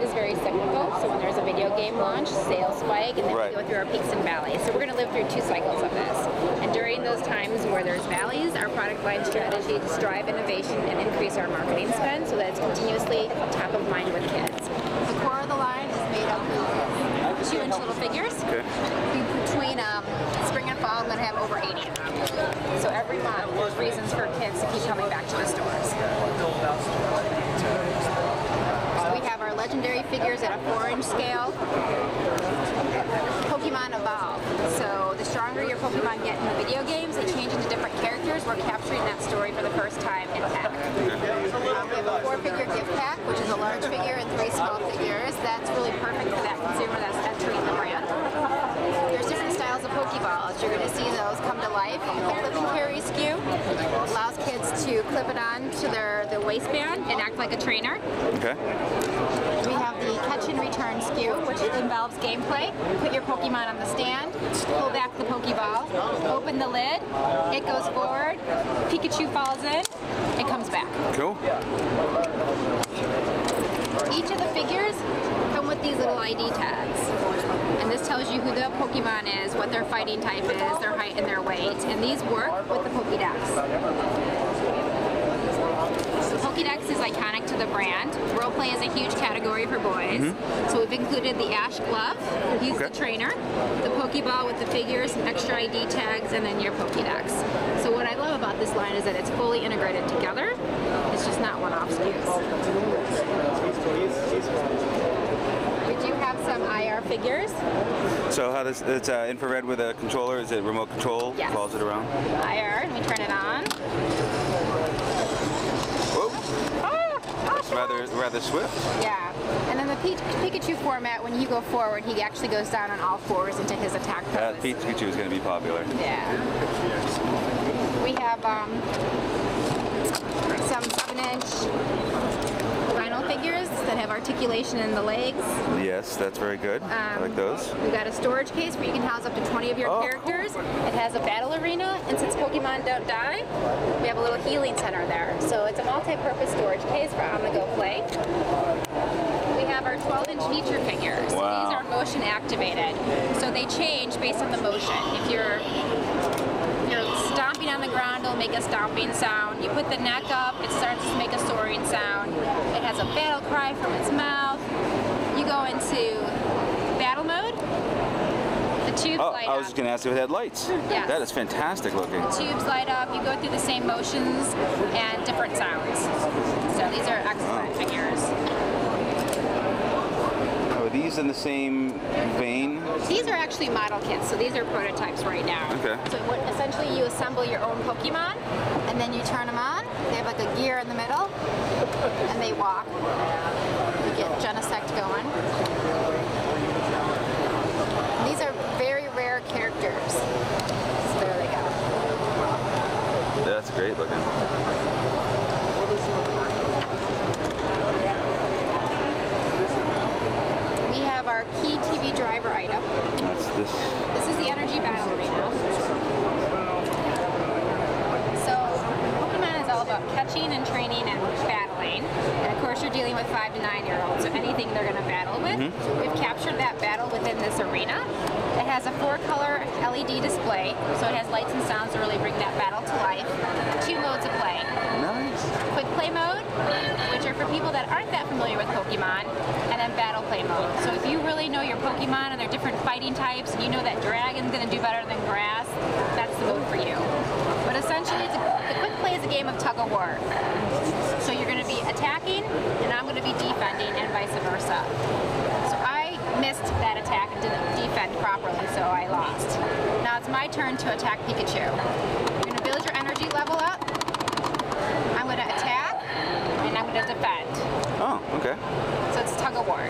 brand is very cyclical. So when there's a video game launch, sales spike, and then Right. we go through our peaks and valleys. So we're going to live through two cycles of this. And during those times where there's valleys, our product line strategy is to drive innovation and increase our marketing spend so that it's continuously top of mind with kids. The core of the line is made up of two-inch little figures. Okay. Between um, spring and fall, I'm going to have over 80 of them. So every month, there's reasons for kids to keep coming back to the stores. So we have our legendary figures at a four-inch scale. Pokemon evolve. So the stronger your Pokemon get in the video games, they change into different characters. We're capturing that story for the first time in tech. Um, we have a four-figure gift pack, which is a large figure and three small figures. That's really perfect for that consumer that's entering the brand. There's different styles of Pokeballs. You're going to see those come to life. The carry SKU allows to clip it on to their, their waistband and act like a trainer. Okay. We have the catch and return SKU, which involves gameplay. Put your Pokemon on the stand, pull back the Pokeball, open the lid, it goes forward, Pikachu falls in, it comes back. Cool. Each of the figures come with these little ID tags. And this tells you who the Pokemon is, what their fighting type is, their height and their weight. And these work with the Pokédex. Iconic to the brand. Roleplay is a huge category for boys. So we've included the Ash Glove, he's the trainer, the Pokeball with the figures, extra ID tags, and then your Pokédex. So what I love about this line is that it's fully integrated together. It's just not one-off SKUs. We do have some IR figures. So how does it's uh, infrared with a controller? Is it remote control? Yes. Follows it around. IR, and we turn it on. Rather rather swift. Yeah. And then the Pi- Pikachu format, when you go forward, he actually goes down on all fours into his attack pose. Pikachu is going to be popular. Yeah. We have um, some 7-inch vinyl figures that have articulation in the legs. Yes, that's very good. I like um, those. We've got a storage case where you can house up to 20 of your Oh, characters. It has a battle arena, and since Pokemon don't die, we have a little healing center there. So it's a multi-purpose storage case for on-the-go play. We have our 12-inch feature figures. So Wow. these are motion activated. So they change based on the motion. If you're on the ground, it'll make a stomping sound. You put the neck up, it starts to make a soaring sound. It has a battle cry from its mouth. You go into battle mode. The tubes Oh, light I was just going to ask if it had lights. Yes. That is fantastic looking. The tubes light up. You go through the same motions and different sounds. So these are excellent figures. Are these in the same vein? These are actually model kits, so these are prototypes right now. Okay. So what, essentially you assemble your own Pokemon, and then you turn them on. They have like a gear in the middle, and they walk. You get Genesect going. These are very rare characters. So there they go. That's great looking. We have our key TV driver item. That's this. This is the Energy Battle Arena. So, Pokemon is all about catching and training and battling. And of course, you're dealing with five to nine year olds, so anything they're going to battle with. Mm-hmm. We've captured that battle within this arena. It has a four color LED display, so it has lights and sounds to really bring that battle to life. Two modes of play Nice. quick play mode, which are for people that aren't that familiar with Pokemon, and then battle play mode. So if you really know your Pokemon and their different fighting types, and you know that dragon's gonna do better than grass, that's the mode for you. But essentially, it's a, the quick play is a game of tug of war. So you're gonna be attacking, and I'm gonna be defending, and vice versa. So I missed that attack and didn't defend properly, so I lost. Now it's my turn to attack Pikachu. You're gonna build your energy level up. I'm going to attack and I'm going to defend. Oh, okay. So it's tug of war.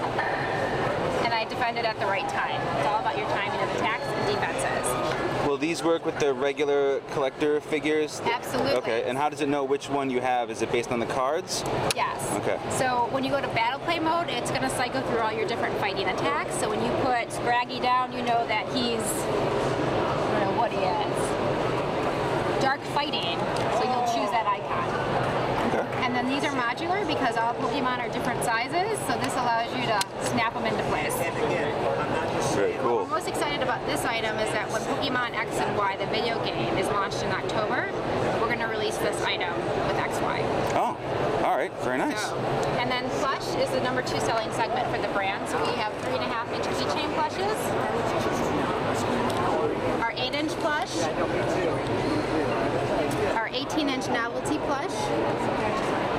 And I defended at the right time. It's all about your timing of attacks and defenses. Will these work with the regular collector figures? Absolutely. Okay, and how does it know which one you have? Is it based on the cards? Yes. Okay. So when you go to battle play mode, it's going to cycle through all your different fighting attacks. So when you put Scraggy down, you know that he's, I don't know what he is. Dark fighting. So you'll choose that icon. Okay. And then these are modular because all Pokemon are different sizes, so this allows you to snap them into place. Very cool. Most excited about this item is that when Pokemon X and Y, the video game, is launched in October, we're going to release this item with XY. Oh, all right. Very nice. So, and then plush is the number two selling segment for the brand. So we have three and a half inch keychain plushes, our eight inch plush, our 18 inch novelty plush, and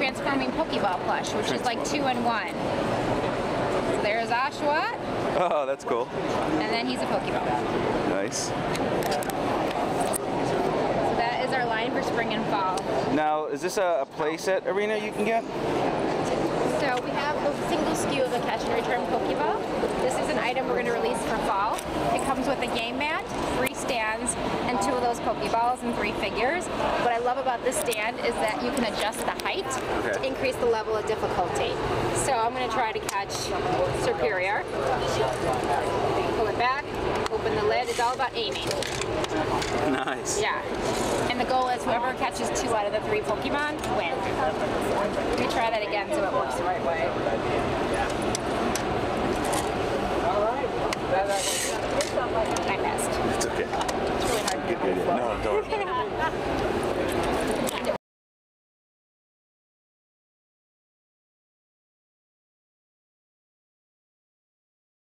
transforming Pokeball plush, which is like two in one. So there's Oshawott, Oh, that's cool. and then he's a Pokeball. Nice. So that is our line for spring and fall. Now, is this a, a playset arena you can get? So we have a single SKU of the catch and return Pokeball. This is an item we're going to release for fall. It comes with a game mat, stands and two of those Pokeballs and three figures. What I love about this stand is that you can adjust the height okay. to increase the level of difficulty. So I'm going to try to catch Serperior. Pull it back, open the lid. It's all about aiming. Nice. Yeah. And the goal is whoever catches two out of the three Pokemon wins. Let me try that again so it works the right way. All right. Like that.